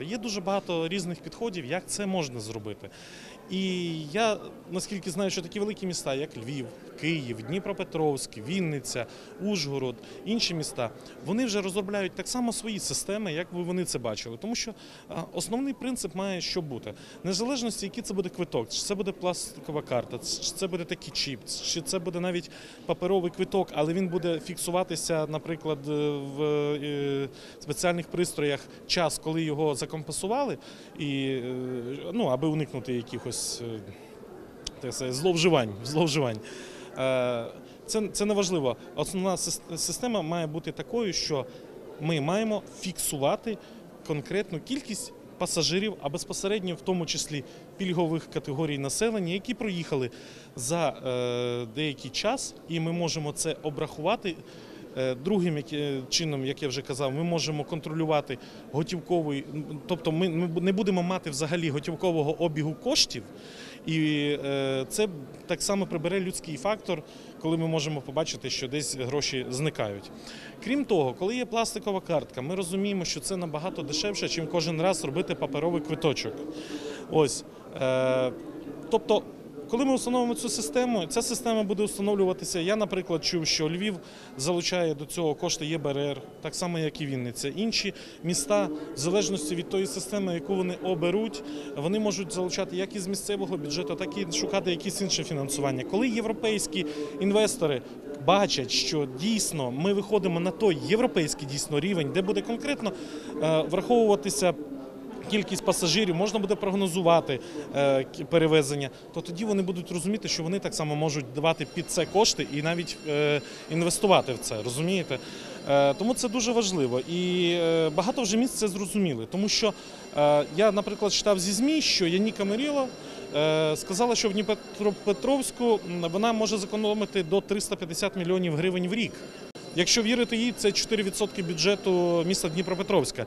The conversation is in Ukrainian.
Є дуже багато різних підходів, як це можна зробити. І я наскільки знаю, що такі великі міста, як Львів, Київ, Дніпропетровськ, Вінниця, Ужгород, інші міста, вони вже розробляють так само свої системи, як би вони це бачили. Тому що основний принцип має що бути. Незалежності, який це буде квиток, чи це буде пластикова карта, чи це буде такий чіп, чи це буде навіть паперовий квиток, але він буде фіксуватися, наприклад, в е, спеціальних пристроях час, коли його закомпасували, і е, ну, аби уникнути якихось е, так сказати, зловживань. зловживань. Е, Це, це не важливо. Основна система має бути такою, що ми маємо фіксувати конкретну кількість пасажирів, а безпосередньо в тому числі пільгових категорій населення, які проїхали за деякий час, і ми можемо це обрахувати. Е, Другим чином, як я вже казав, ми можемо контролювати готівковий, тобто ми не будемо мати взагалі готівкового обігу коштів, і е, це так само прибере людський фактор, коли ми можемо побачити, що десь гроші зникають. Крім того, коли є пластикова картка, ми розуміємо, що це набагато дешевше, ніж кожен раз робити паперовий квиточок. Ось. Е, тобто, коли ми встановимо цю систему, ця система буде встановлюватися. Я, наприклад, чув, що Львів залучає до цього кошти ЄБРР, так само, як і Вінниця. Інші міста, в залежності від тої системи, яку вони оберуть, вони можуть залучати як із місцевого бюджету, так і шукати якісь інше фінансування. Коли європейські інвестори бачать, що дійсно ми виходимо на той європейський дійсно рівень, де буде конкретно е, враховуватися кількість пасажирів, можна буде прогнозувати е, перевезення, то тоді вони будуть розуміти, що вони так само можуть давати під це кошти і навіть е, інвестувати в це. Розумієте? Е, тому це дуже важливо. І багато вже місць це зрозуміли. Тому що я, наприклад, читав зі ЗМІ, що Яніка Меріло сказала, що в Дніпропетровську вона може зекономити до 350 мільйонів гривень в рік. Якщо вірити їй, це 4% бюджету міста Дніпропетровська.